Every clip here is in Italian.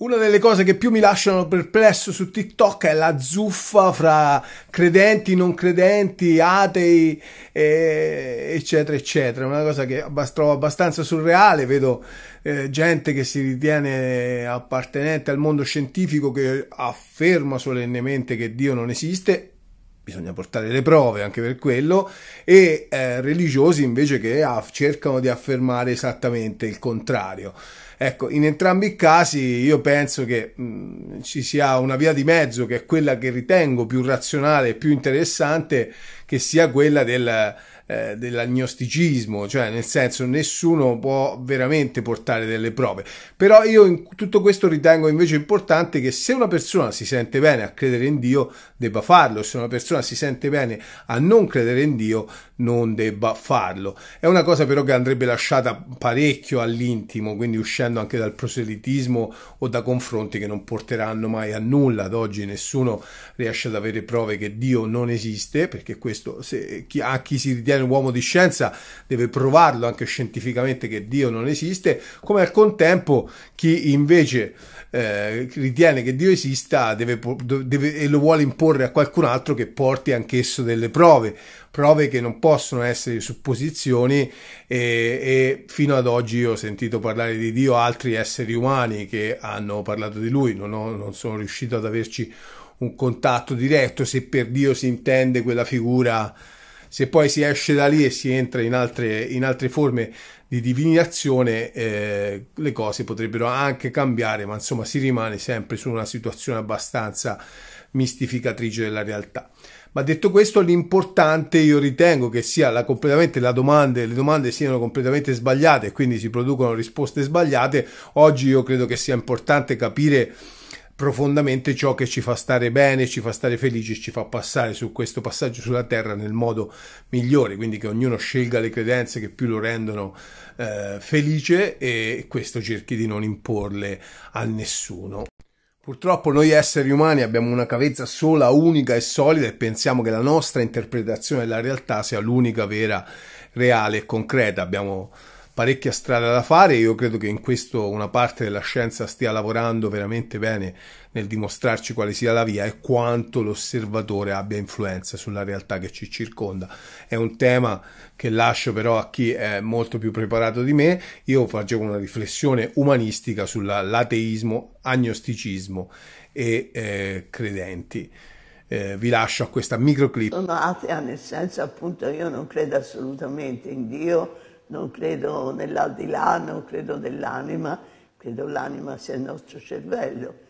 Una delle cose che più mi lasciano perplesso su TikTok è la zuffa fra credenti, non credenti, atei, eh, eccetera, eccetera. Una cosa che trovo abbastanza surreale. Vedo eh, gente che si ritiene appartenente al mondo scientifico che afferma solennemente che Dio non esiste bisogna portare le prove anche per quello, e eh, religiosi invece che cercano di affermare esattamente il contrario. Ecco, in entrambi i casi io penso che mh, mm, ci sia una via di mezzo che è quella che ritengo più razionale e più interessante, che sia quella del eh, dell'agnosticismo, cioè nel senso nessuno può veramente portare delle prove. Però io in tutto questo ritengo invece importante che se una persona si sente bene a credere in Dio, debba farlo, se una persona si sente bene a non credere in Dio, non debba farlo. È una cosa però che andrebbe lasciata parecchio all'intimo, quindi uscendo anche dal proselitismo o da confronti che non porteranno mai a nulla. Ad oggi nessuno riesce ad avere prove che Dio non esiste, perché questo se, chi, a chi si ritiene uomo di scienza deve provarlo anche scientificamente che Dio non esiste, come al contempo chi invece eh, ritiene che Dio esista deve, deve, e lo vuole imporre a qualcun altro che porti anch'esso delle prove, prove che non possono essere supposizioni e, e fino ad oggi ho sentito parlare di Dio altri esseri umani che hanno parlato di lui, non, ho, non sono riuscito ad averci un contatto diretto, se per Dio si intende quella figura se poi si esce da lì e si entra in altre, in altre forme di divinazione, eh, le cose potrebbero anche cambiare, ma insomma si rimane sempre su una situazione abbastanza mistificatrice della realtà. Ma detto questo, l'importante io ritengo che sia la, completamente la domanda, le domande siano completamente sbagliate e quindi si producono risposte sbagliate. Oggi io credo che sia importante capire profondamente ciò che ci fa stare bene, ci fa stare felici, ci fa passare su questo passaggio sulla terra nel modo migliore, quindi che ognuno scelga le credenze che più lo rendono eh, felice e questo cerchi di non imporle a nessuno. Purtroppo noi esseri umani abbiamo una cavezza sola, unica e solida e pensiamo che la nostra interpretazione della realtà sia l'unica vera, reale e concreta. Abbiamo parecchia strada da fare. Io credo che in questo una parte della scienza stia lavorando veramente bene nel dimostrarci quale sia la via e quanto l'osservatore abbia influenza sulla realtà che ci circonda. È un tema che lascio però a chi è molto più preparato di me. Io facevo una riflessione umanistica sull'ateismo, agnosticismo e eh, credenti. Eh, vi lascio a questa microclip. Sono atea nel senso appunto io non credo assolutamente in Dio non credo nell'aldilà, non credo nell'anima, credo l'anima sia il nostro cervello.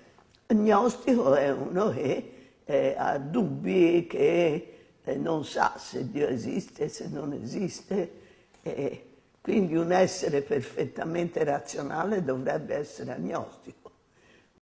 Agnostico è uno che eh, ha dubbi, che eh, non sa se Dio esiste, se non esiste, e quindi un essere perfettamente razionale dovrebbe essere agnostico.